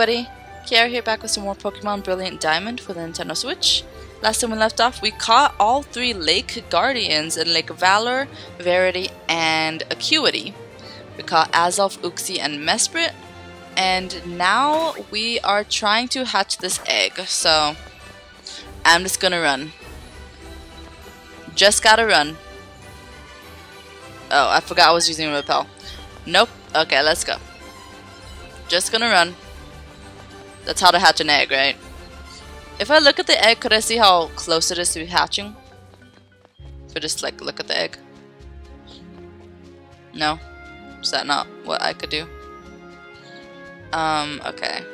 everybody! Kiara here back with some more Pokemon Brilliant Diamond for the Nintendo Switch. Last time we left off, we caught all three Lake Guardians in Lake Valor, Verity, and Acuity. We caught Azelf, Uxie, and Mesprit, and now we are trying to hatch this egg, so I'm just gonna run. Just gotta run. Oh, I forgot I was using Repel. Nope. Okay, let's go. Just gonna run. That's how to hatch an egg, right? If I look at the egg, could I see how close it is to hatching? If I just like look at the egg. No? Is that not what I could do? Um, okay.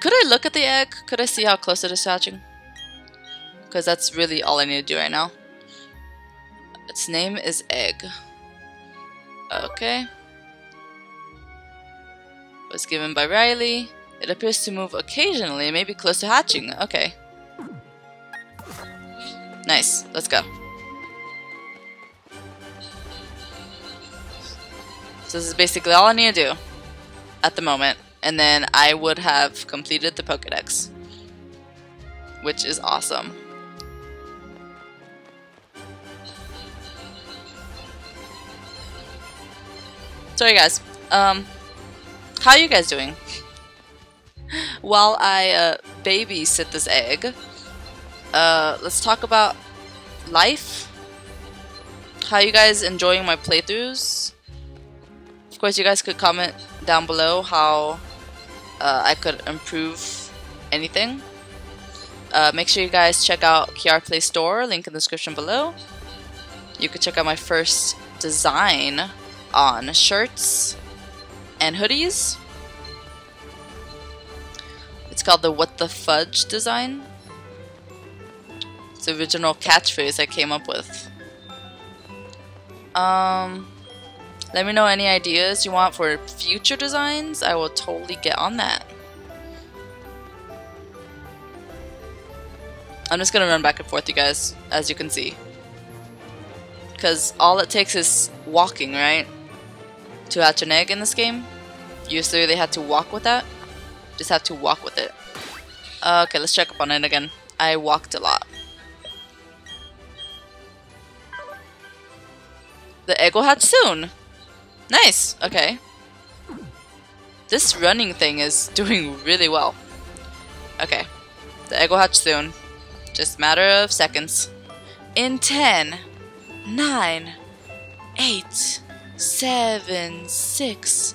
Could I look at the egg? Could I see how close it is to hatching? Because that's really all I need to do right now. Its name is Egg. Okay was given by Riley. It appears to move occasionally, maybe close to hatching. Okay. Nice. Let's go. So this is basically all I need to do at the moment. And then I would have completed the Pokedex. Which is awesome. Sorry guys. Um, how are you guys doing? While I uh, babysit this egg, uh, let's talk about life. How you guys enjoying my playthroughs? Of course, you guys could comment down below how uh, I could improve anything. Uh, make sure you guys check out Kiara Playz Store, link in the description below. You could check out my first design on shirts and hoodies. It's called the What the Fudge design. It's the original catchphrase I came up with. Um, let me know any ideas you want for future designs. I will totally get on that. I'm just gonna run back and forth, you guys, as you can see. Because all it takes is walking, right? To hatch an egg in this game. Usually they had to walk with that. Just have to walk with it. Uh, okay, let's check up on it again. I walked a lot. The egg will hatch soon. Nice. Okay. This running thing is doing really well. Okay. The egg will hatch soon. Just matter of seconds. In 10, 9, 8, 7, 6,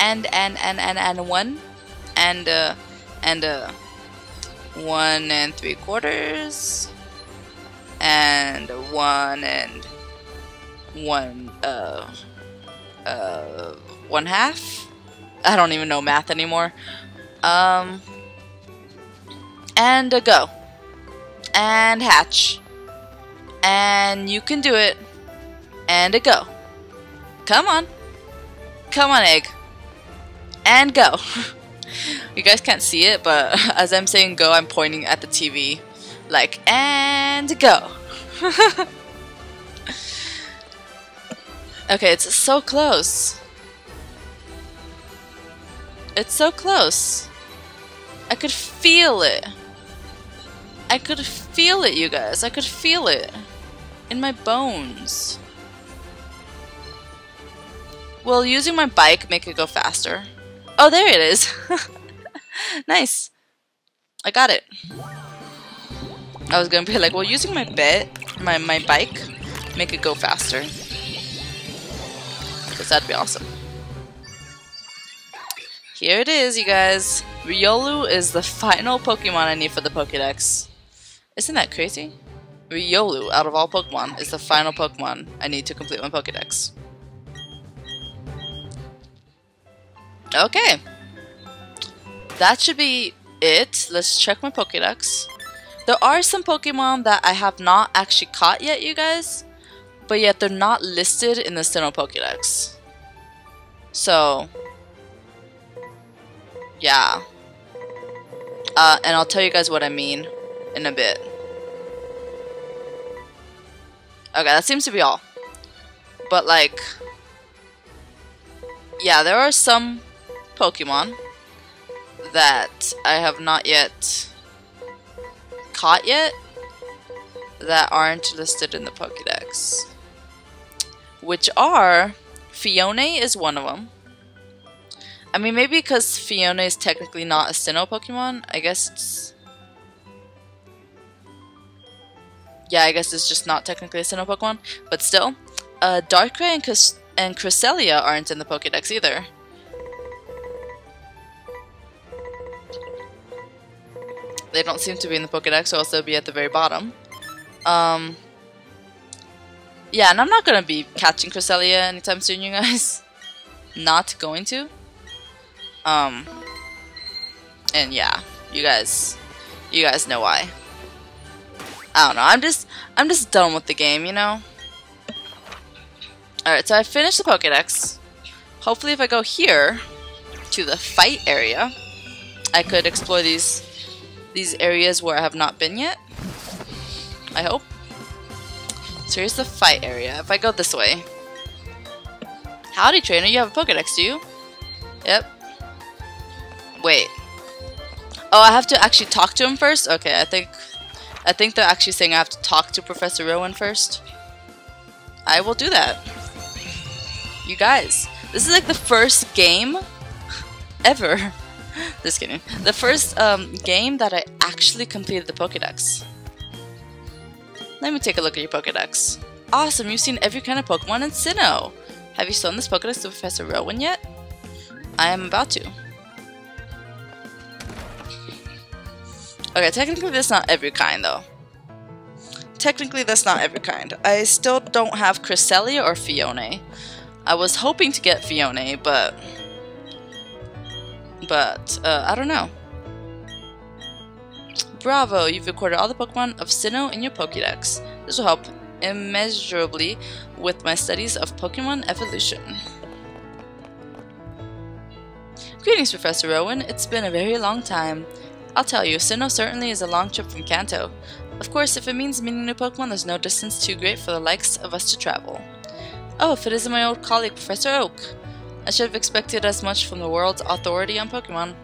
and, and and and and one and uh and uh one and three quarters and one and one uh uh one half. I don't even know math anymore. Um and a go. And hatch. And you can do it. And a go. Come on. Come on egg and go. you guys can't see it, but as I'm saying go, I'm pointing at the TV. Like, and go. okay, it's so close. It's so close. I could feel it. I could feel it, you guys. I could feel it. In my bones. Will using my bike make it go faster? Oh, there it is. nice. I got it. I was gonna be like, well, using my bit, my, my bike, make it go faster. Because that'd be awesome. Here it is, you guys. Riolu is the final Pokemon I need for the Pokedex. Isn't that crazy? Riolu, out of all Pokemon, is the final Pokemon I need to complete my Pokedex. Okay. that should be it. Let's check my Pokedex. There are some Pokemon that I have not actually caught yet, you guys. But yet they're not listed in the Sinnoh Pokedex. So, yeah. Uh, and I'll tell you guys what I mean in a bit. Okay, that seems to be all. But like, yeah, there are some Pokemon that I have not yet caught yet that aren't listed in the Pokedex. Which are, Phione is one of them. I mean, maybe because Phione is technically not a Sinnoh Pokemon, I guess it's... Yeah, I guess it's just not technically a Sinnoh Pokemon, but still. Uh, Darkrai and, Cres and Cresselia aren't in the Pokedex either. They don't seem to be in the Pokedex, so they'll be at the very bottom. Um, yeah, and I'm not gonna be catching Cresselia anytime soon, you guys. not going to. Um, and yeah, you guys, you guys know why. I don't know. I'm just, I'm just done with the game, you know. All right, so I finished the Pokedex. Hopefully, if I go here to the fight area, I could explore these these areas where I have not been yet. I hope. So here's the fight area. If I go this way. Howdy, trainer. You have a Pokedex, do you? Yep. Wait. Oh, I have to actually talk to him first? Okay, I think... I think they're actually saying I have to talk to Professor Rowan first. I will do that. You guys, this is like the first game ever Just kidding. The first um, game that I actually completed the Pokedex. Let me take a look at your Pokedex. Awesome, you've seen every kind of Pokemon in Sinnoh. Have you shown this Pokedex to Professor Rowan yet? I am about to. Okay, technically that's not every kind though. Technically that's not every kind. I still don't have Cresselia or Phione. I was hoping to get Phione, but but uh, I don't know. Bravo! You've recorded all the Pokemon of Sinnoh in your Pokédex. This will help immeasurably with my studies of Pokemon evolution. Greetings, Professor Rowan. It's been a very long time. I'll tell you, Sinnoh certainly is a long trip from Kanto. Of course, if it means meeting new Pokemon, there's no distance too great for the likes of us to travel. Oh, if it isn't my old colleague, Professor Oak. I should have expected as much from the world's authority on Pokemon.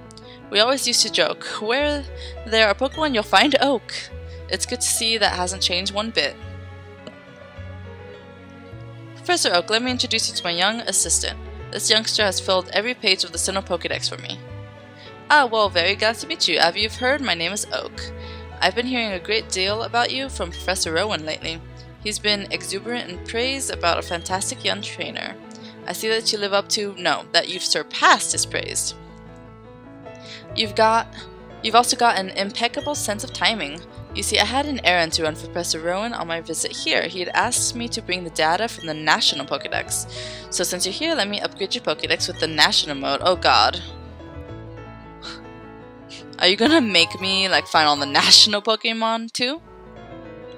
We always used to joke, where there are Pokemon you'll find Oak. It's good to see that hasn't changed one bit. Professor Oak, let me introduce you to my young assistant. This youngster has filled every page of the Sinnoh Pokedex for me. Ah, well, very glad to meet you. As you've heard, my name is Oak. I've been hearing a great deal about you from Professor Rowan lately. He's been exuberant in praise about a fantastic young trainer. I see that you live up to, no, that you've surpassed his praise. You've got, you've also got an impeccable sense of timing. You see, I had an errand to run for Professor Rowan on my visit here. He had asked me to bring the data from the National Pokedex. So since you're here, let me upgrade your Pokedex with the National mode. Oh god. Are you gonna make me, like, find all the National Pokemon, too?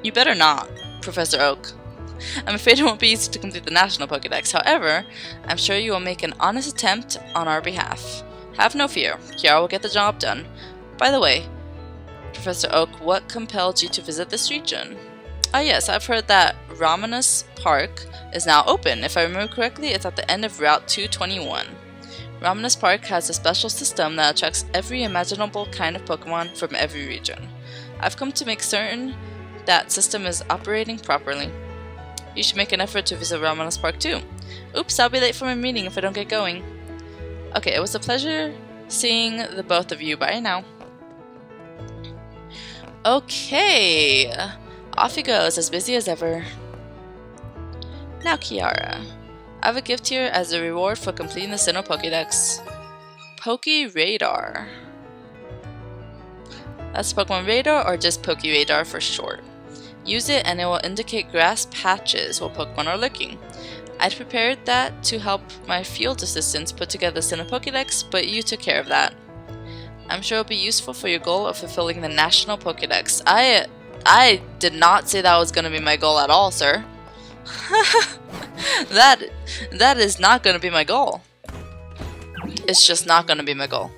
You better not, Professor Oak. I'm afraid it won't be easy to complete the National Pokedex, however, I'm sure you will make an honest attempt on our behalf. Have no fear, Kiara will get the job done. By the way, Professor Oak, what compelled you to visit this region? Ah yes, I've heard that Ramanas Park is now open. If I remember correctly, it's at the end of Route 221. Ramanas Park has a special system that attracts every imaginable kind of Pokemon from every region. I've come to make certain that system is operating properly. You should make an effort to visit Ramanas Park too. Oops, I'll be late for my meeting if I don't get going. Okay, it was a pleasure seeing the both of you. Bye now. Okay, off he goes, as busy as ever. Now, Kiara, I have a gift here as a reward for completing the Sinnoh Pokédex. Poke Radar. That's Pokemon Radar or just Poke Radar for short. Use it and it will indicate grass patches while Pokemon are lurking. I'd prepared that to help my field assistants put together Sinnoh Pokédex, but you took care of that. I'm sure it'll be useful for your goal of fulfilling the National Pokedex. I I did not say that was going to be my goal at all, sir. that that is not going to be my goal. It's just not going to be my goal.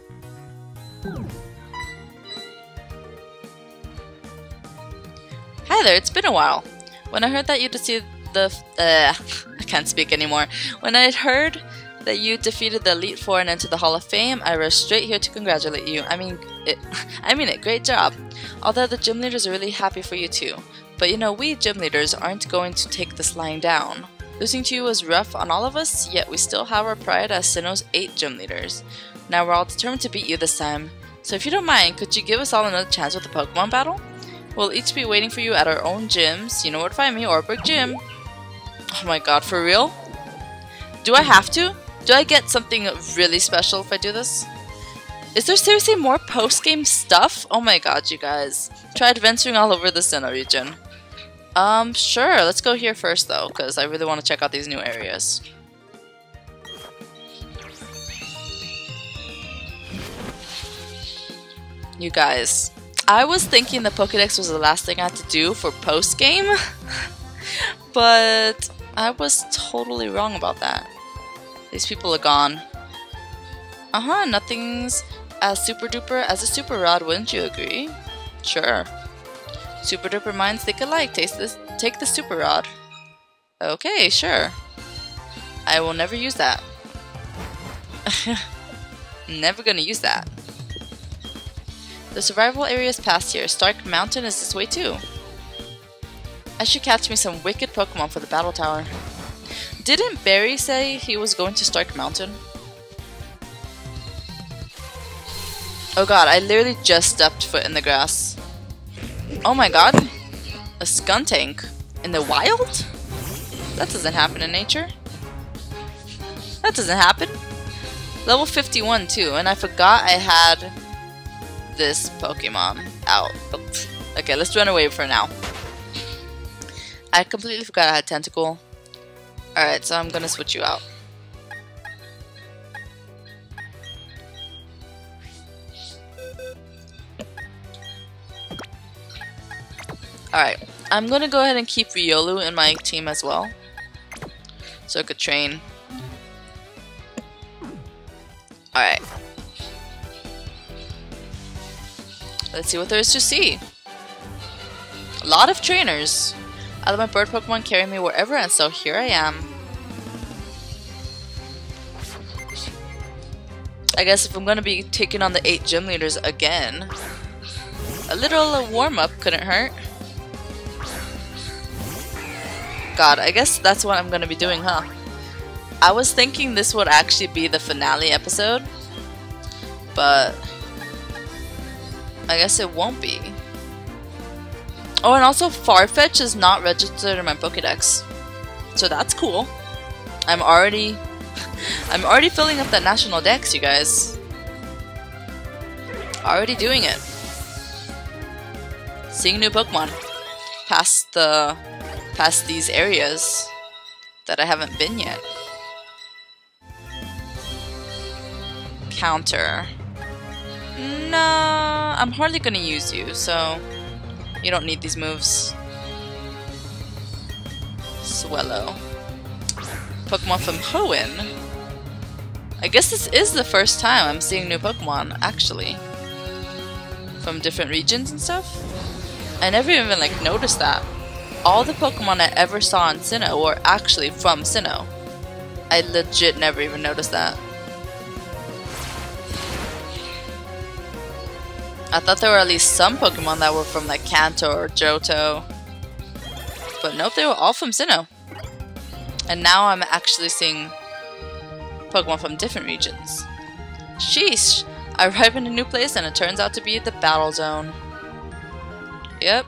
Hi there, it's been a while. When I heard that you defeated the uh, I can't speak anymore. When I heard that you defeated the Elite Four and entered the Hall of Fame, I rushed straight here to congratulate you. I mean it. I mean it. Great job. Although the gym leaders are really happy for you too. But you know, we gym leaders aren't going to take this lying down. Losing to you was rough on all of us, yet we still have our pride as Sinnoh's eight gym leaders. Now we're all determined to beat you this time. So if you don't mind, could you give us all another chance with the Pokemon battle? We'll each be waiting for you at our own gyms. You know where to find me, Oreburgh Gym. Oh my god, for real? Do I have to? Do I get something really special if I do this? Is there seriously more post-game stuff? Oh my god, you guys. Try adventuring all over the Sinnoh region. Um, sure. Let's go here first, though, because I really want to check out these new areas. You guys, I was thinking the Pokedex was the last thing I had to do for post-game, but I was totally wrong about that. These people are gone. Uh-huh, nothing's as super duper as a super rod, wouldn't you agree? Sure. Super duper minds think alike. Taste this, take the super rod. Okay, sure. I will never use that. never gonna use that. The survival area is past here. Stark Mountain is this way too. I should catch me some wicked Pokemon for the battle tower. Didn't Barry say he was going to Stark Mountain? Oh god, I literally just stepped foot in the grass. Oh my god. A Skuntank. In the wild? That doesn't happen in nature. That doesn't happen. Level 51 too, and I forgot I had this Pokemon out. Okay, let's run away for now. I completely forgot I had Tentacool. Alright, so I'm gonna switch you out. Alright, I'm gonna go ahead and keep Riolu in my team as well. So I could train. Alright. Let's see what there is to see. A lot of trainers. I let my bird Pokemon carry me wherever and so here I am. I guess if I'm gonna be taking on the 8 gym leaders again, a little warm-up couldn't hurt. God, I guess that's what I'm gonna be doing, huh? I was thinking this would actually be the finale episode, but I guess it won't be. Oh, and also Farfetch is not registered in my Pokedex. So that's cool. I'm already I'm already filling up that national dex, you guys. Already doing it. Seeing new Pokemon. Past the past these areas that I haven't been yet. Counter. I'm hardly gonna use you, so you don't need these moves. Swellow. Pokemon from Hoenn. I guess this is the first time I'm seeing new Pokemon, actually. From different regions and stuff. I never even like noticed that all the Pokemon I ever saw in Sinnoh were actually from Sinnoh. I legit never even noticed that. I thought there were at least some Pokemon that were from like Kanto or Johto. But nope, they were all from Sinnoh. And now I'm actually seeing Pokemon from different regions. Sheesh! I arrive in a new place and it turns out to be the Battle Zone. Yep,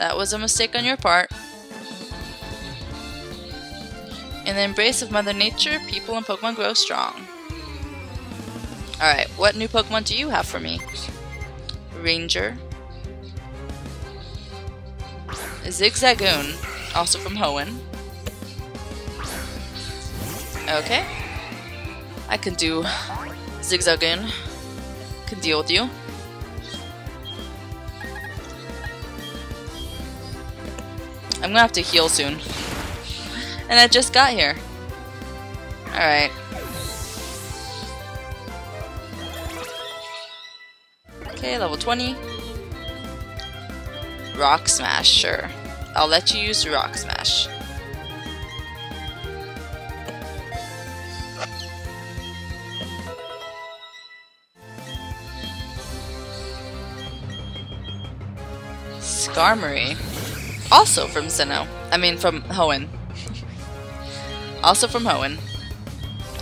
that was a mistake on your part. In the embrace of Mother Nature, people and Pokemon grow strong. Alright, what new Pokemon do you have for me? Ranger. Zigzagoon, also from Hoenn. Okay. I can do Zigzagoon. Can deal with you. I'm gonna have to heal soon. And I just got here. Alright. Okay, level 20. Rock Smash, sure. I'll let you use Rock Smash. Skarmory. Also from Sinnoh. I mean from Hoenn. also from Hoenn.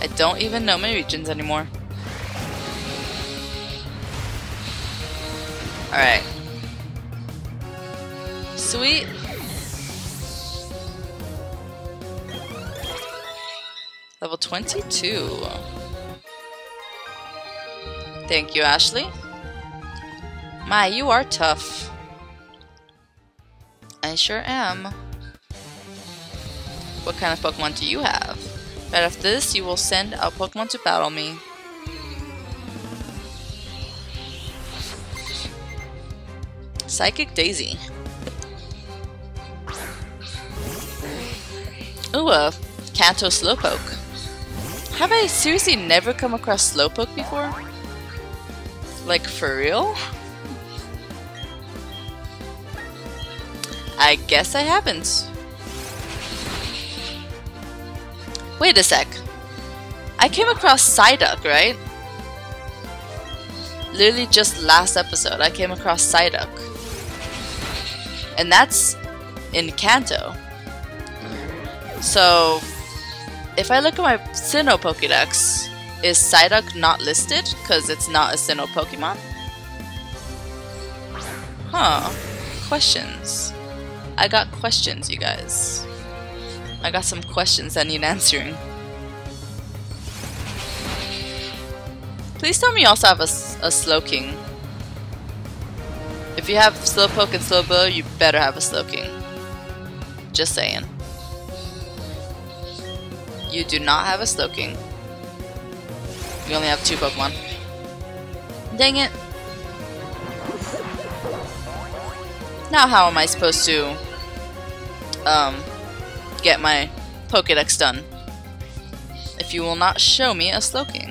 I don't even know my regions anymore. Alright. Sweet. Level 22. Thank you, Ashley. My, you are tough. I sure am. What kind of Pokemon do you have? Right after this, you will send a Pokemon to battle me. Psychic Daisy. Ooh, a Kanto Slowpoke. Have I seriously never come across Slowpoke before? Like, for real? I guess I haven't. Wait a sec. I came across Psyduck, right? Literally just last episode, I came across Psyduck. And that's in Kanto. So, if I look at my Sinnoh Pokedex, is Psyduck not listed because it's not a Sinnoh Pokemon? Huh. Questions. I got questions, you guys. I got some questions that need answering. Please tell me you also have a, a Slowking. If you have Slowpoke and Slowbro, you better have a Slowking. Just saying. You do not have a Slowking. You only have two Pokemon. Dang it. Now how am I supposed to um, get my Pokedex done. If you will not show me a Slowking.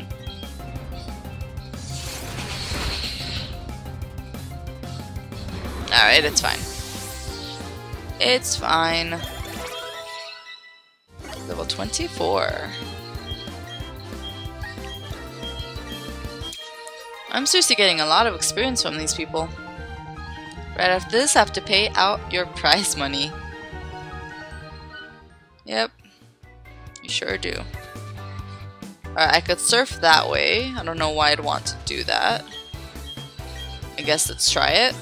Alright, it's fine. It's fine. Level 24. I'm seriously getting a lot of experience from these people. Right after this, I have to pay out your prize money. Yep. You sure do. Alright, I could surf that way. I don't know why I'd want to do that. I guess let's try it.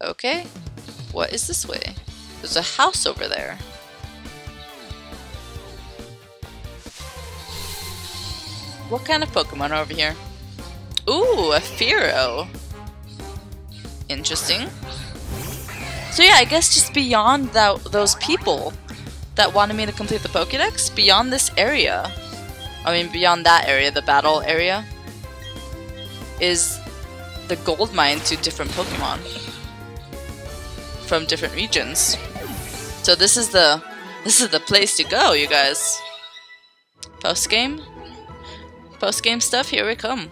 Okay. What is this way? There's a house over there. What kind of Pokemon are over here? Ooh, a Fearow. Interesting. So yeah, I guess just beyond that, those people that wanted me to complete the Pokedex, beyond this area, I mean beyond that area, the battle area, is the gold mine to different Pokemon from different regions. So this is the this is the place to go, you guys. Post game, post game stuff. Here we come.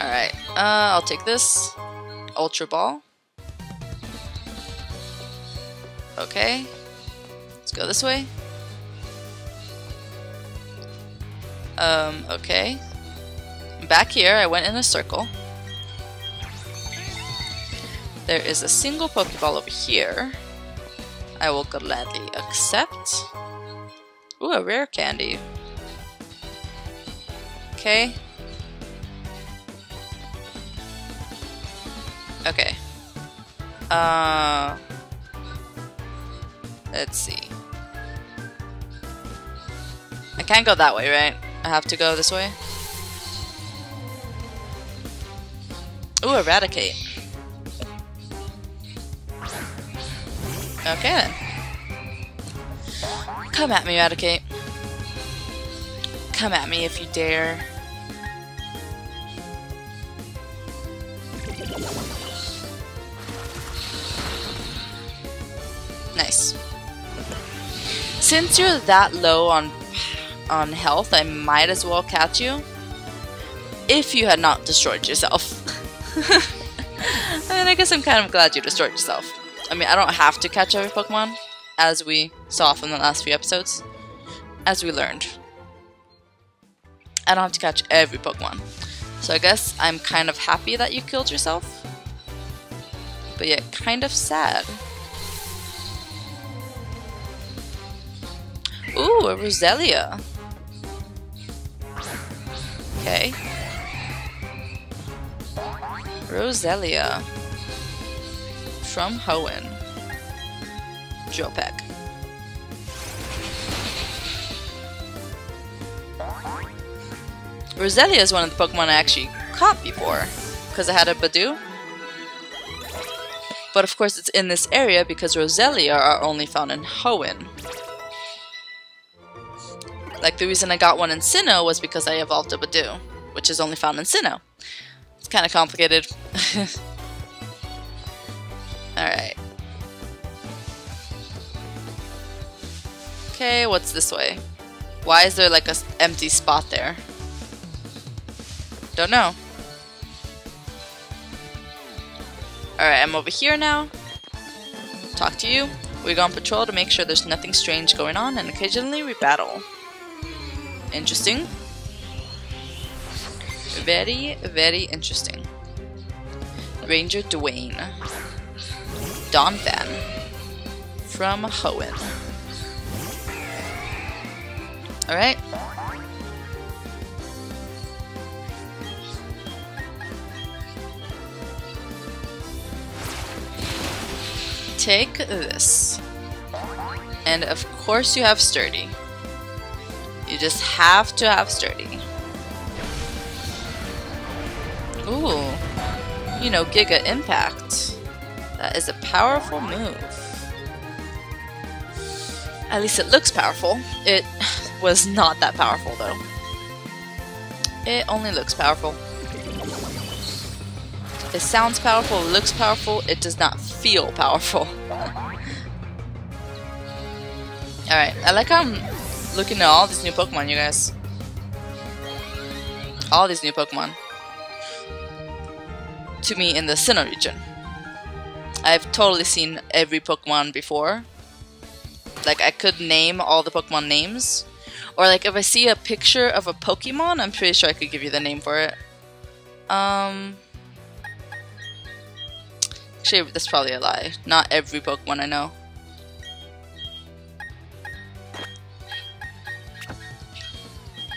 Alright, uh, I'll take this. Ultra Ball. Okay. Let's go this way. Um, okay. Back here, I went in a circle. There is a single Pokeball over here. I will gladly accept. Ooh, a rare candy. Okay. Okay. Uh, let's see. I can't go that way, right? I have to go this way? Ooh, a Raticate. Okay then. Come at me, Raticate. Come at me if you dare. Nice. Since you're that low on on health, I might as well catch you. If you had not destroyed yourself. I mean, I guess I'm kind of glad you destroyed yourself. I mean, I don't have to catch every Pokemon, as we saw from the last few episodes. As we learned. I don't have to catch every Pokemon. So I guess I'm kind of happy that you killed yourself. But yet kind of sad. Ooh, a Roselia. Okay. Roselia. From Hoenn. Jopek. Roselia is one of the Pokemon I actually caught before, because I had a Budew. But of course it's in this area because Roselia are only found in Hoenn. Like the reason I got one in Sinnoh was because I evolved a Budew, which is only found in Sinnoh. It's kind of complicated. Alright. Okay, what's this way? Why is there like a empty spot there? Don't know. Alright, I'm over here now. Talk to you. We go on patrol to make sure there's nothing strange going on, and occasionally we battle. Interesting. Very, very interesting. Ranger Dwayne. Donphan. From Hoenn. Alright. Take this. And of course you have Sturdy. You just have to have Sturdy. Ooh. You know, Giga Impact. That is a powerful move. At least it looks powerful. It was not that powerful though. It only looks powerful. It sounds powerful, looks powerful, it does not feel powerful. Alright, I like how I'm looking at all these new Pokemon, you guys. All these new Pokemon. To me in the Sinnoh region. I've totally seen every Pokemon before. Like, I could name all the Pokemon names. Or, like, if I see a picture of a Pokemon, I'm pretty sure I could give you the name for it. Um... Actually, that's probably a lie. Not every Pokemon I know.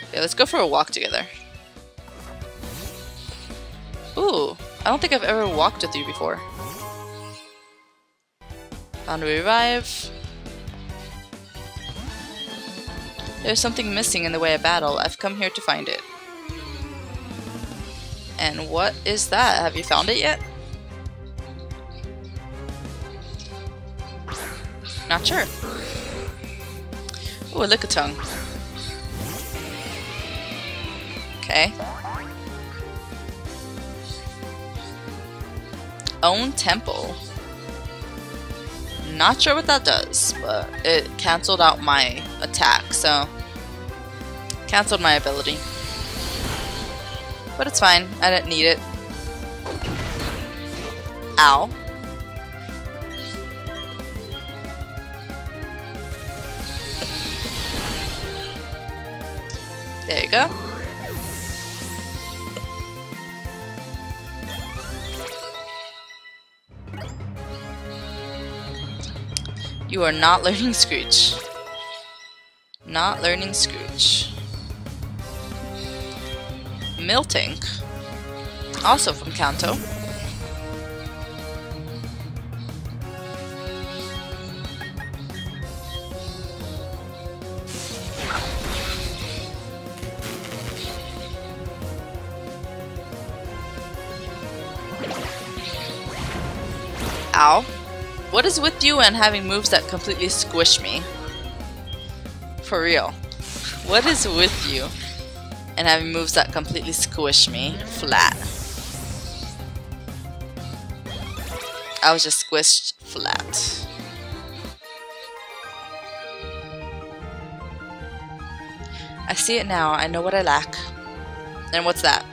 Okay, let's go for a walk together. Ooh, I don't think I've ever walked with you before. A revive. There's something missing in the way of battle. I've come here to find it. And what is that? Have you found it yet? Not sure. Ooh, a Lickitung. Okay. Own Tempo. Not sure what that does, but it cancelled out my attack, so cancelled my ability. But it's fine. I didn't need it. Ow. There you go. You are not learning Screech. Not learning Screech. Miltank. Also from Kanto. What is with you and having moves that completely squish me? For real. What is with you? And having moves that completely squish me flat. I was just squished flat. I see it now. I know what I lack. And what's that?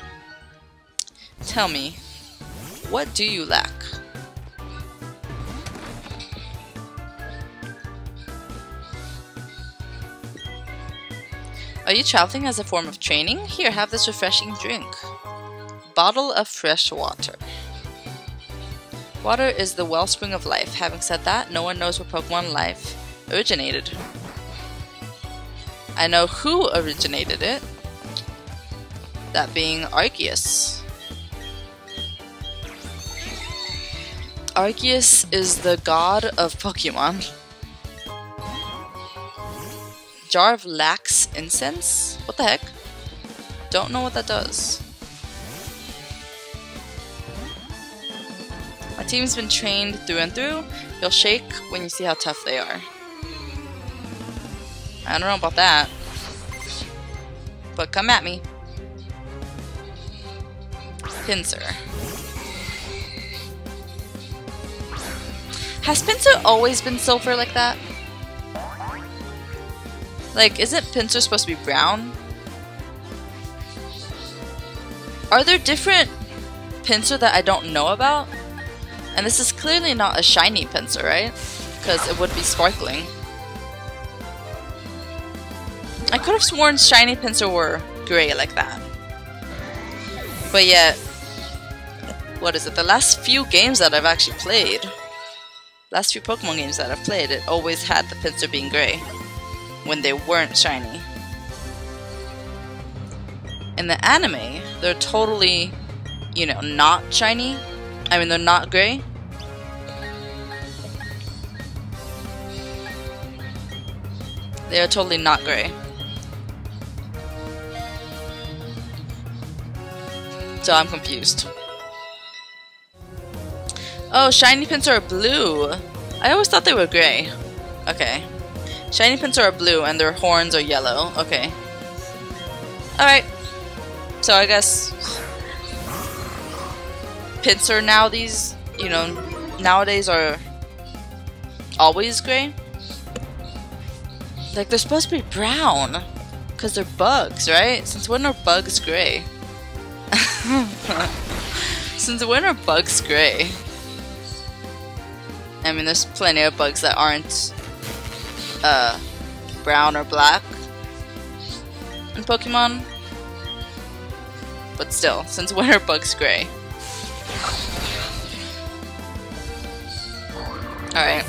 Tell me, what do you lack? Are you traveling as a form of training? Here, have this refreshing drink. Bottle of fresh water. Water is the wellspring of life. Having said that, no one knows where Pokemon life originated. I know who originated it. That being Arceus. Arceus is the god of Pokemon. Jar of Lax Incense? What the heck? Don't know what that does. My team's been trained through and through. You'll shake when you see how tough they are. I don't know about that. But come at me. Pinsir. Has Pinsir always been silver like that? Like, isn't Pinsir supposed to be brown? Are there different Pinsir that I don't know about? And this is clearly not a shiny Pinsir, right? Because it would be sparkling. I could have sworn shiny Pinsir were gray like that. But yet, what is it? The last few games that I've actually played, last few Pokemon games that I've played, it always had the Pinsir being gray when they weren't shiny. In the anime, they're totally, you know, not shiny. I mean, they're not gray. They are totally not gray. So I'm confused. Oh, shiny Pinsir are blue. I always thought they were gray. Okay. Shiny Pinsir are blue and their horns are yellow. Okay. Alright. So I guess Pinsir now these, you know, nowadays are always gray. Like they're supposed to be brown because they're bugs, right? Since when are bugs gray? Since when are bugs gray? I mean, there's plenty of bugs that aren't uh, brown or black in Pokemon. But still, since are bugs gray? Alright.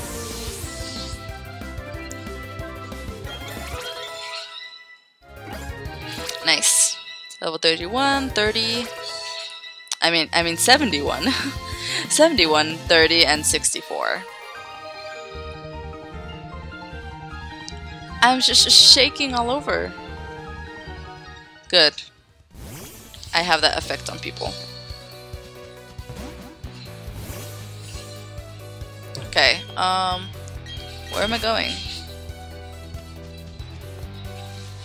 Nice. Level 31, 30. I mean, I mean 71. 71, 30, and 64. I'm just shaking all over. Good. I have that effect on people. Okay, um, where am I going?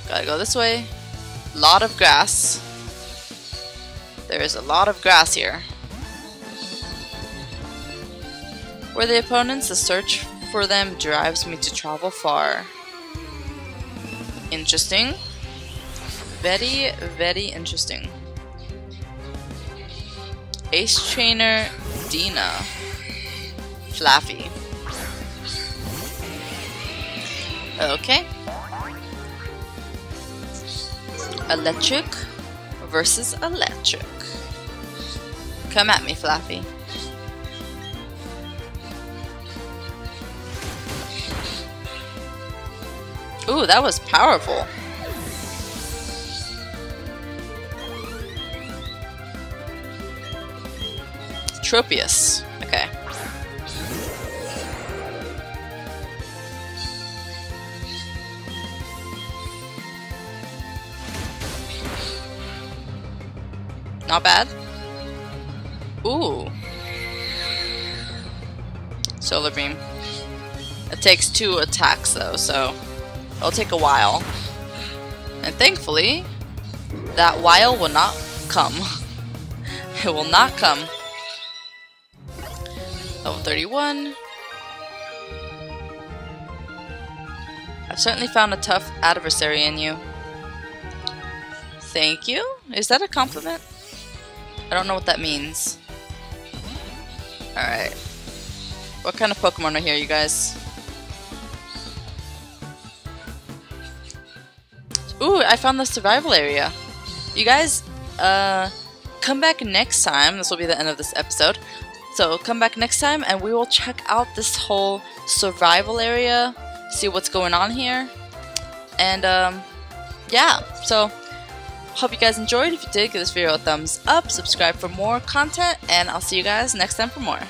Gotta go this way. Lot of grass. There is a lot of grass here. Where the opponents, the search for them drives me to travel far. Interesting. Very, very interesting. Ace Trainer Dina. Flaaffy. Okay. Electric versus electric. Come at me, Flaaffy. Ooh, that was powerful. Tropius. Okay. Not bad. Ooh. Solar Beam. It takes two attacks though, so It'll take a while. And thankfully, that while will not come. it will not come. Level 31. I've certainly found a tough adversary in you. Thank you? Is that a compliment? I don't know what that means. Alright. What kind of Pokemon are here, you guys? Ooh, I found the survival area. You guys, uh, come back next time. This will be the end of this episode. So come back next time and we will check out this whole survival area, see what's going on here. And, um, yeah, so hope you guys enjoyed. If you did, give this video a thumbs up, subscribe for more content, and I'll see you guys next time for more.